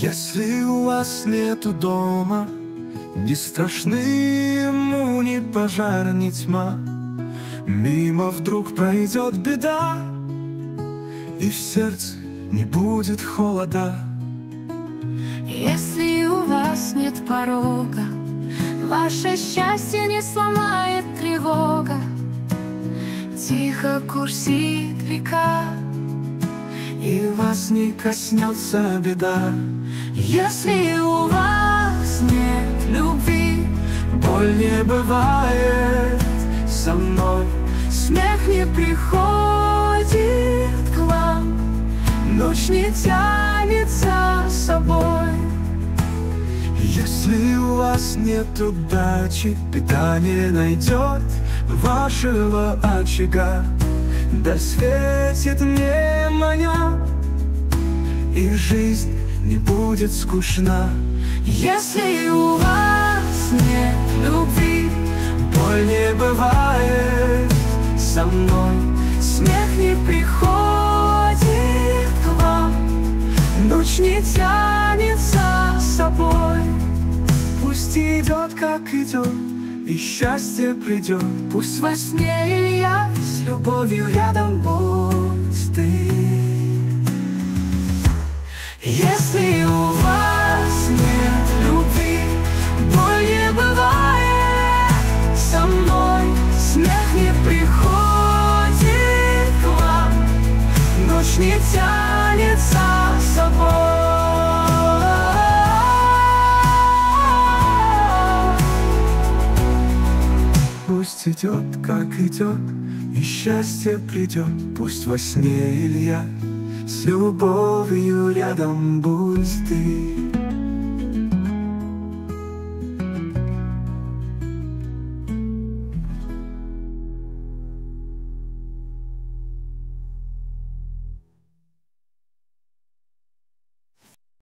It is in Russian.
Если у вас нету дома Не страшны ему ни пожар, ни тьма. Мимо вдруг пройдет беда И в сердце не будет холода. Если у вас нет порога Ваше счастье не сломает тревога. Тихо курсит река И вас не коснется беда. Если у вас нет любви Боль не бывает со мной. Смех не приходит к вам Ночь не тянется с собой. Если у вас нет удачи Питание найдет вашего очага Да светит не маня И жизнь не будет скучна. Если у вас нет любви Боль не бывает. Со мной Смех не приходит к вам. Ночь не тянется с собой. Пусть идет, как идет, и счастье придет. Пусть во сне я с любовью рядом будь ты. Если у вас нет любви, боль не бывает со мной. Смех не приходит к вам, ночь не тянется Идет, как идет, и счастье придет. Пусть во сне или я с любовью рядом будь ты